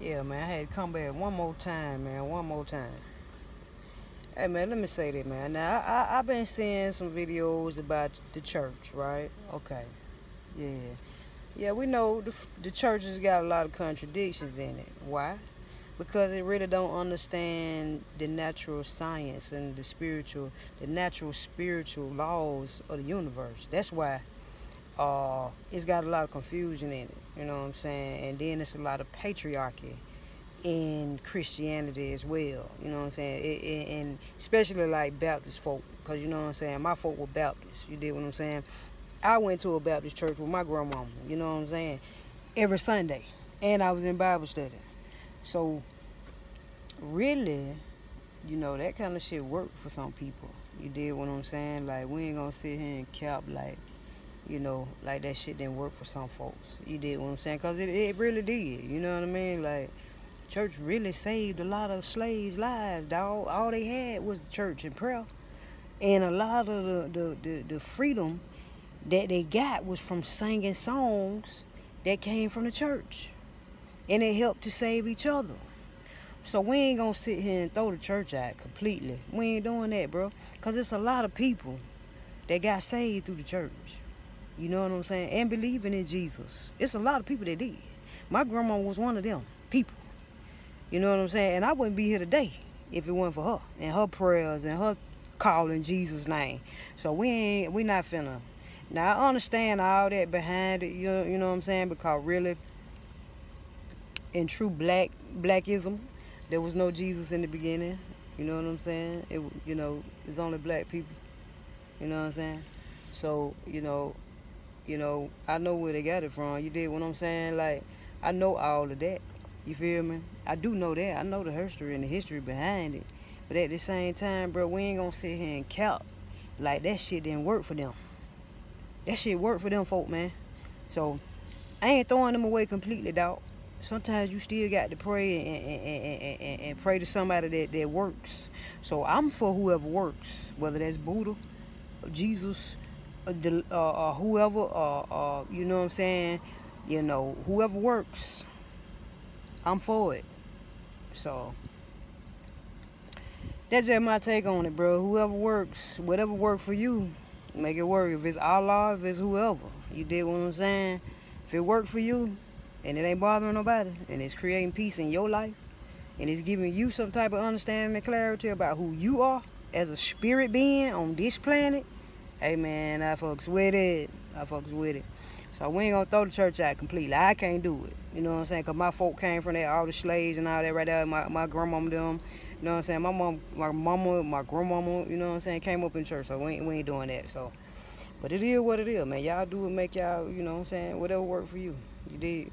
Yeah, man, I had to come back one more time, man, one more time. Hey, man, let me say that, man. Now, I, I, I've been seeing some videos about the church, right? Okay. Yeah. Yeah, we know the, the church has got a lot of contradictions in it. Why? Because it really don't understand the natural science and the spiritual, the natural spiritual laws of the universe. That's why uh, it's got a lot of confusion in it. You know what I'm saying? And then it's a lot of patriarchy in Christianity as well. You know what I'm saying? It, it, and especially like Baptist folk, because you know what I'm saying? My folk were Baptists. You did what I'm saying? I went to a Baptist church with my grandmama. You know what I'm saying? Every Sunday. And I was in Bible study. So, really, you know, that kind of shit worked for some people. You did what I'm saying? Like, we ain't gonna sit here and cap like, you know, like that shit didn't work for some folks. You did what I'm saying? Because it, it really did. You know what I mean? Like, church really saved a lot of slaves' lives, dog. All they had was the church and prayer. And a lot of the, the, the, the freedom that they got was from singing songs that came from the church. And it helped to save each other. So we ain't gonna sit here and throw the church out completely. We ain't doing that, bro. Cause it's a lot of people that got saved through the church. You know what I'm saying? And believing in Jesus. It's a lot of people that did. My grandma was one of them people. You know what I'm saying? And I wouldn't be here today if it weren't for her and her prayers and her calling Jesus' name. So we ain't we not finna. Now I understand all that behind it, you, you know what I'm saying? Because really in true black blackism, there was no Jesus in the beginning. You know what I'm saying? It you know, it's only black people. You know what I'm saying? So, you know, you know, I know where they got it from. You did what I'm saying? Like, I know all of that. You feel me? I do know that. I know the history and the history behind it. But at the same time, bro, we ain't gonna sit here and count like that shit didn't work for them. That shit worked for them folk, man. So I ain't throwing them away completely, dog. Sometimes you still got to pray and, and, and, and, pray to somebody that, that works. So I'm for whoever works, whether that's Buddha, Jesus, uh, uh, whoever, uh, uh, you know what I'm saying? You know, whoever works, I'm for it. So that's just my take on it, bro. Whoever works, whatever work for you, make it work. If it's Allah, if it's whoever, you did what I'm saying. If it worked for you, and it ain't bothering nobody, and it's creating peace in your life, and it's giving you some type of understanding and clarity about who you are as a spirit being on this planet, hey man, I fucks with it. I fucks with it. So we ain't gonna throw the church out completely. I can't do it. You know what I'm saying? Cause my folk came from there, all the slaves and all that right there. My my grandmama them. You know what I'm saying? My mom, my mama, my grandmama. You know what I'm saying? Came up in church, so we ain't, we ain't doing that. So, but it is what it is, man. Y'all do it, make y'all. You know what I'm saying? Whatever work for you. You did.